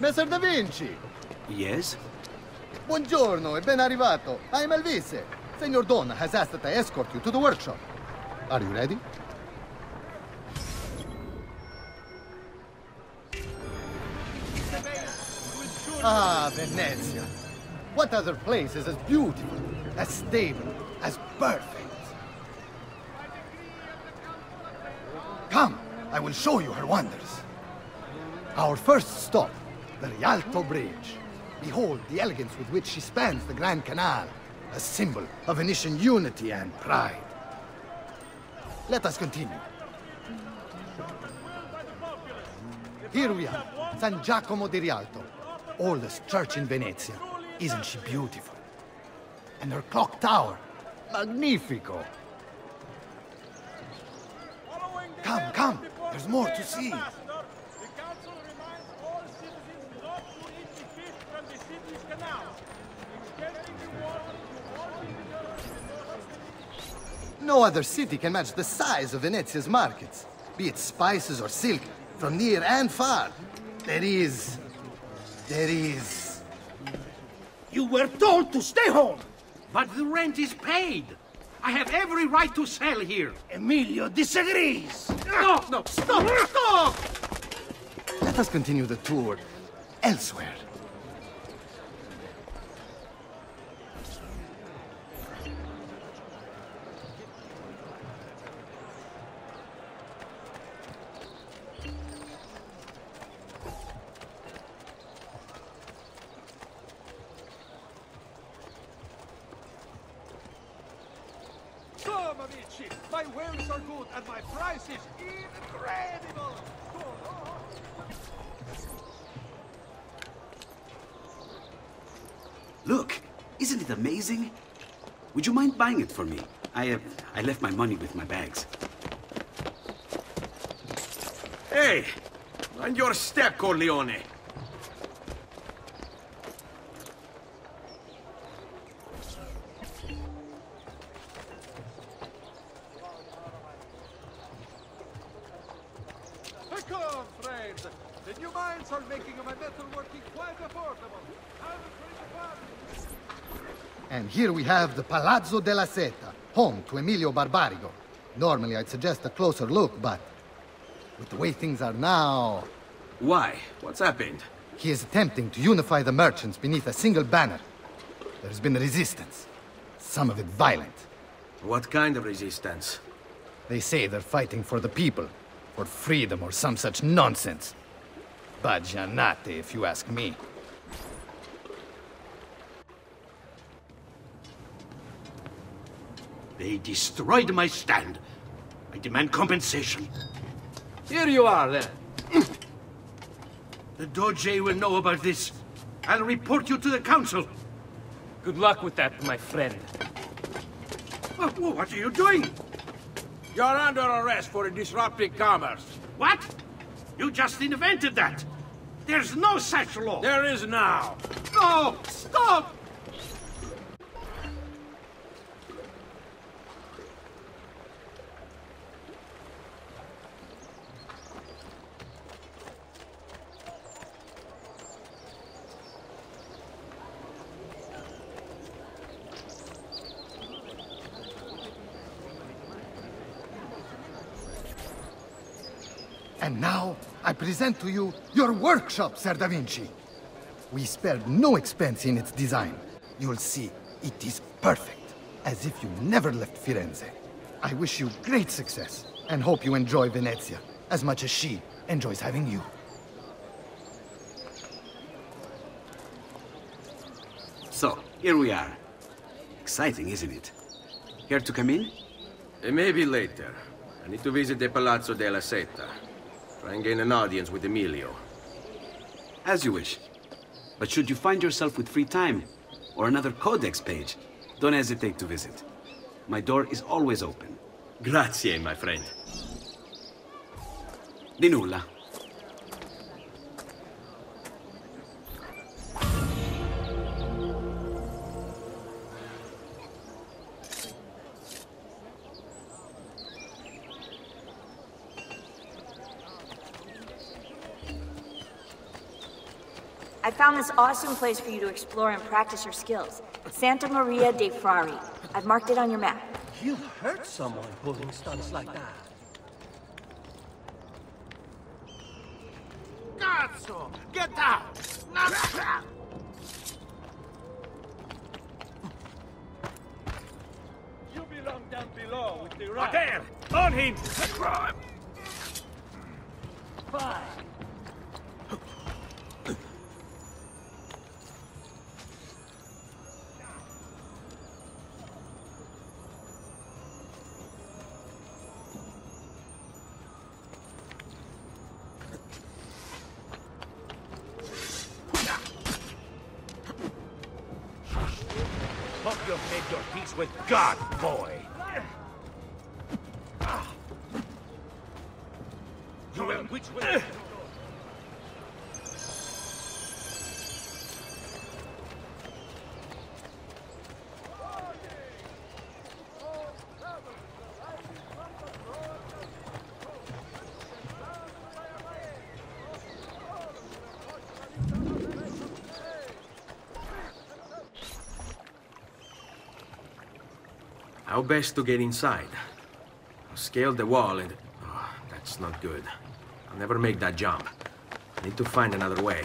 Messer Da Vinci! Yes? Buongiorno e ben arrivato. I am Elvise. Senor Don has asked that I escort you to the workshop. Are you ready? Ah, Venezia. What other place is as beautiful, as stable, as perfect? Come, I will show you her wonders. Our first stop, the Rialto Bridge. Behold the elegance with which she spans the Grand Canal, a symbol of Venetian unity and pride. Let us continue. Here we are, San Giacomo di Rialto, oldest church in Venezia. Isn't she beautiful? And her clock tower, magnifico. Come, come, there's more to see. No other city can match the size of Venezia's markets, be it spices or silk, from near and far. There is... there is... You were told to stay home! But the rent is paid! I have every right to sell here! Emilio disagrees! No, no, stop, stop! Let us continue the tour elsewhere. Come, amici! My wares are good and my price is incredible! Look, isn't it amazing? Would you mind buying it for me? I, uh, I left my money with my bags. Hey! Mind your step, Corleone! The new are making my metalworking quite affordable. Have a great fun! And here we have the Palazzo della Seta, home to Emilio Barbarigo. Normally I'd suggest a closer look, but with the way things are now, Why? What's happened? he is attempting to unify the merchants beneath a single banner. There's been resistance, some of it violent. What kind of resistance? They say they're fighting for the people, for freedom or some such nonsense. Baggianate, if you ask me. They destroyed my stand. I demand compensation. Here you are, then. The Doge will know about this. I'll report you to the council. Good luck with that, my friend. What, what are you doing? You're under arrest for disrupting commerce. What? You just invented that. There's no such law. There is now. No! Stop! And now, I present to you your workshop, Sir Da Vinci. We spared no expense in its design. You'll see, it is perfect, as if you never left Firenze. I wish you great success, and hope you enjoy Venezia, as much as she enjoys having you. So, here we are. Exciting, isn't it? Here to come in? Maybe later. I need to visit the Palazzo della Seta. Try and gain an audience with Emilio. As you wish. But should you find yourself with free time, or another codex page, don't hesitate to visit. My door is always open. Grazie, my friend. Di nulla. Found this awesome place for you to explore and practice your skills. Santa Maria dei Frari. I've marked it on your map. You hurt someone pulling stunts like that. Cazzo! Get out! Not You belong down below with the right. There! On him! Hope which way? How best to get inside? I scaled the wall and... Oh, that's not good. Never make that jump. Need to find another way.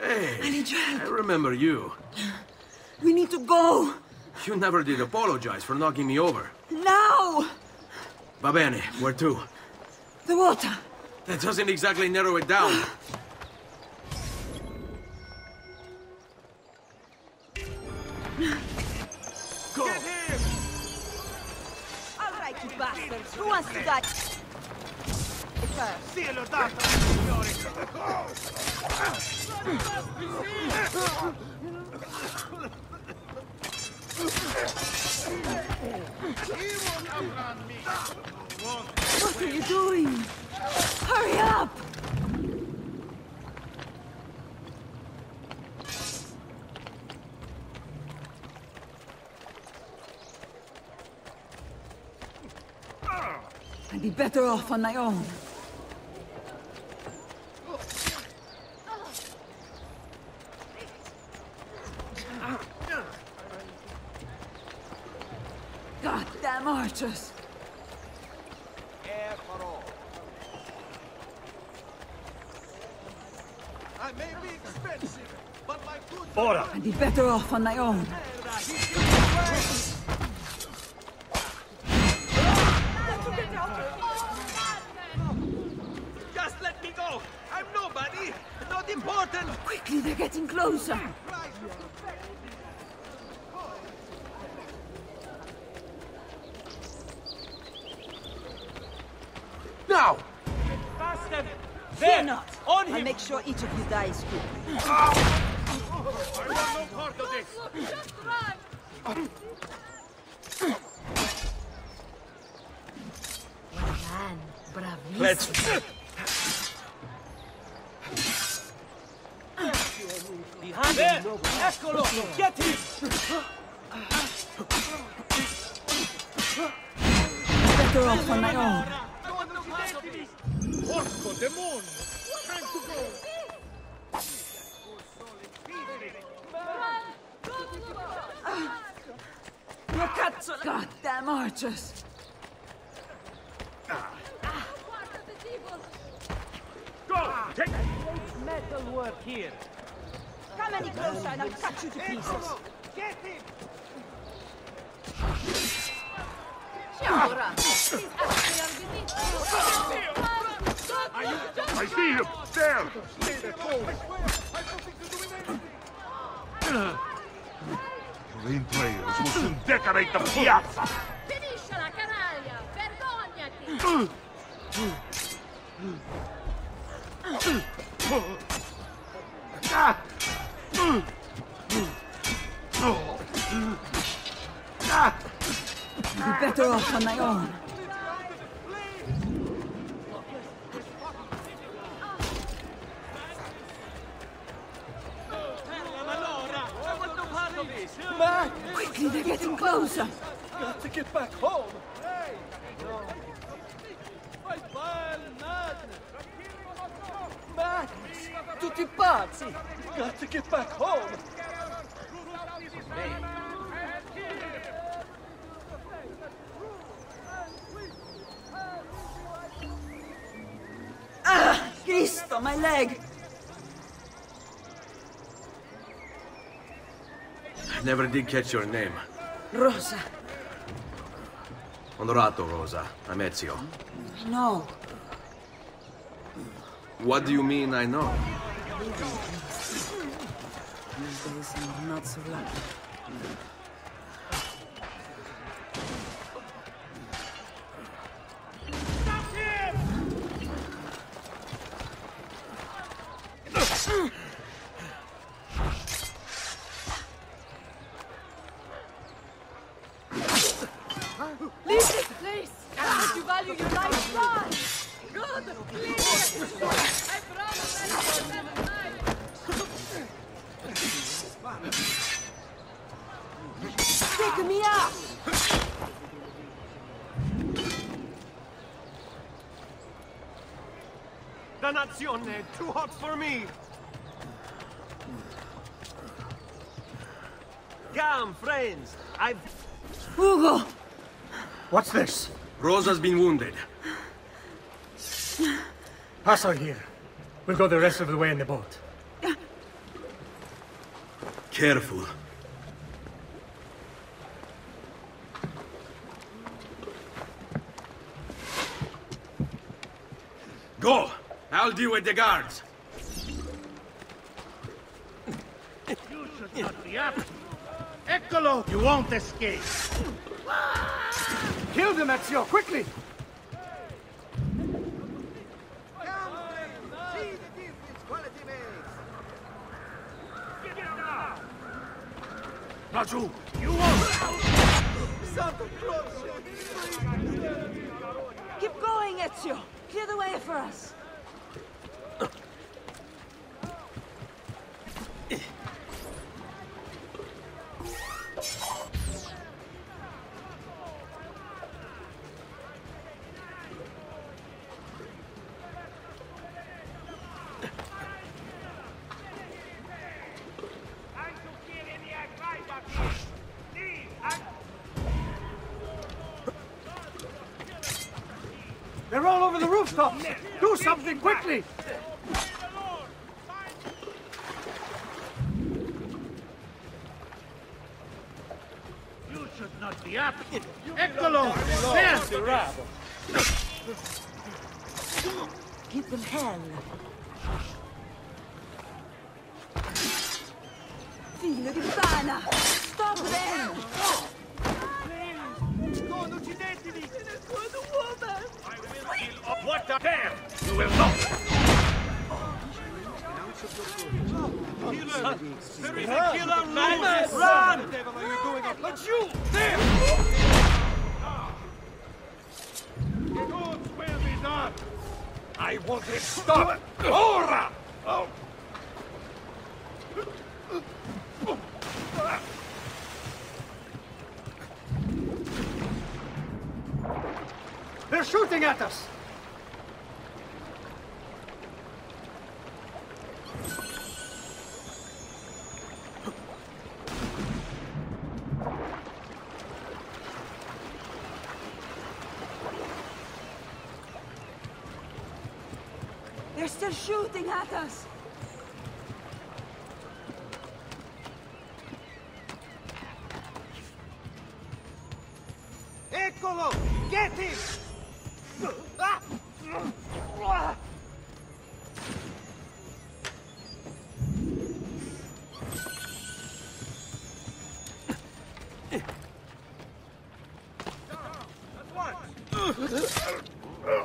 Hey, I need your help. I remember you. We need to go. You never did apologize for knocking me over. Now! Va bene, where to? The water. That doesn't exactly narrow it down. I'd be better off on my own. Goddamn archers! Air for all. I may be expensive, but my good Ora! I'd be better off on my own. Closer. Now! Fear not. I'll make sure each of you dies quickly. I want no part of this! Let's... There! Eccolo! Get him! Better off on my own. Porco demonio! Time to go! Goddamn archers! Go! Take... Metal work here. Come any closer and I'll cut you to pieces. Get him! I see him! There! Stay the course! I have nothing to do with anything! Rain players will soon decorate the piazza! Finiscila, canaglia! Vergognati! off on my own. Quickly, they're getting closer. Got to get back home. Madness! Tutti pazzi! Got to get back home! Ah! Cristo, my leg! I never did catch your name. Rosa. Onorato, Rosa. I'm Ezio. No. What do you mean I know? Not so lucky. Leave this place! If you value your life, run! Pick me up! Dannazione! Too hot for me! Come, friends! I've... Ugo! What's this? Rosa's been wounded. Pass her here. We'll go the rest of the way in the boat. Careful. Go! I'll deal with the guards. You should not be up. Eccolo! You won't escape. Kill them, Ezio, quickly! Raju, you won't! Keep going, Ezio! Clear the way for us! They're all over the rooftops! Do something quickly! You should not be up! Eccolo! There! Give them hell! Figlio di puttana! Stop them! There is a killer loose! Run! But you! There! The goods will be done! I want it stopped! Ora! Oh! They're shooting at us! They're still shooting at us! Eccolo! Get him!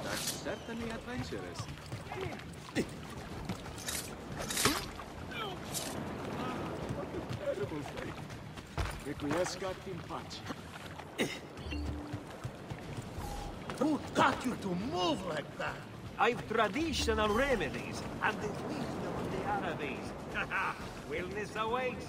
That's certainly adventurous. Requiescat in pace. Who taught you to move like that? I've traditional remedies and the wisdom of the Arabes. Wellness awaits.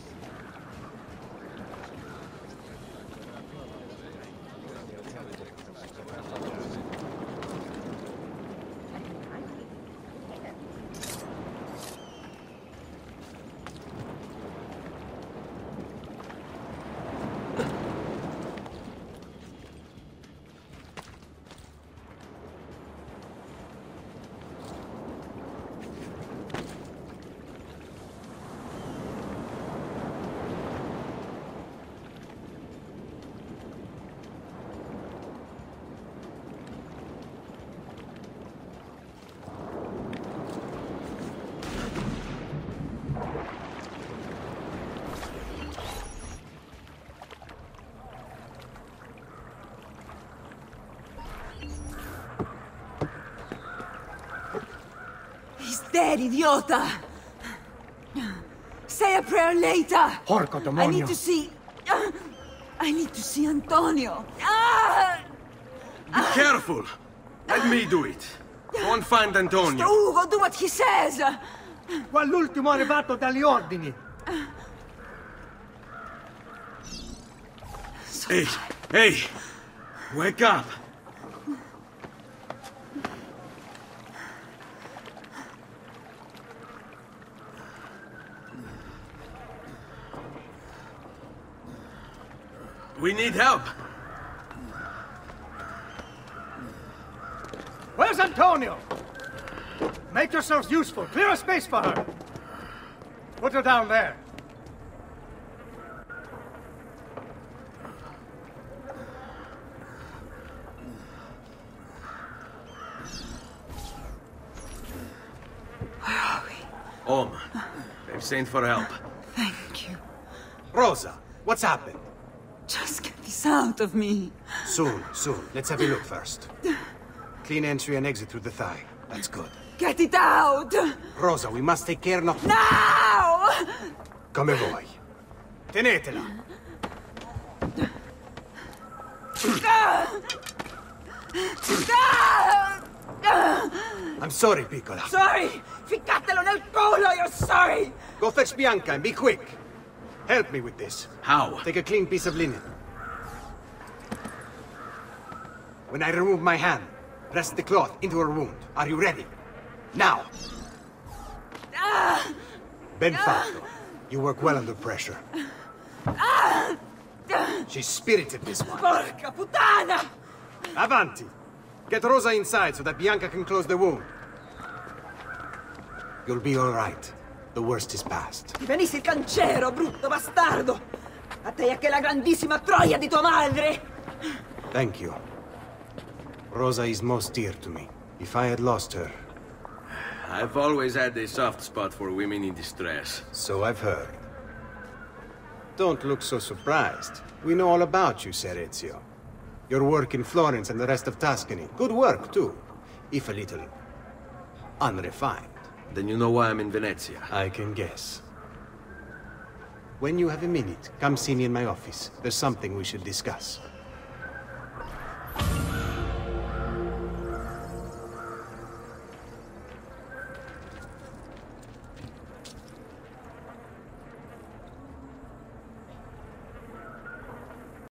Dead, idiota! Say a prayer later! Porco I need to see... I need to see Antonio. Ah! Be careful! Let me do it. Go and find Antonio. Ugo, do what he says! Quell'ultimo arrivato dagli ordini. Hey, hey! Wake up! We need help. Where's Antonio? Make yourselves useful. Clear a space for her. Put her down there. Om, they've sent for help. Thank you. Rosa, what's happened? Just get this out of me. Soon, soon. Let's have a look first. Clean entry and exit through the thigh. That's good. Get it out! Rosa, we must take care not... Now! Come vuoi. Tenetela. I'm sorry, Piccola. Sorry! Ficcatelo nel culo, you're sorry! Go fetch Bianca and be quick. Help me with this. How? Take a clean piece of linen. When I remove my hand, press the cloth into her wound. Are you ready? Now! Ben fatto. You work well under pressure. She's spirited, this one. Porca puttana! Avanti! Get Rosa inside so that Bianca can close the wound. You'll be all right. The worst is past. Ti venissi il cancero, brutto bastardo! A te e a che la grandissima troia di tua madre! Thank you. Rosa is most dear to me. If I had lost her, I've always had a soft spot for women in distress. so I've heard. Don't look so surprised. We know all about you, Ser Ezio. Your work in Florence and the rest of Tuscany. Good work, too. If a little... unrefined. Then you know why I'm in Venezia. I can guess. When you have a minute, come see me in my office. There's something we should discuss.